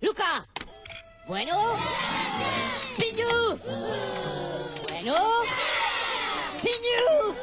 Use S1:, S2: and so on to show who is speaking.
S1: Luca. Bueno. Piñu. Bueno. Piñu.